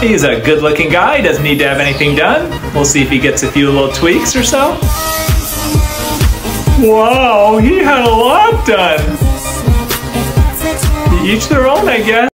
He's a good looking guy, he doesn't need to have anything done. We'll see if he gets a few little tweaks or so. Wow, he had a lot done. Each their own, I guess.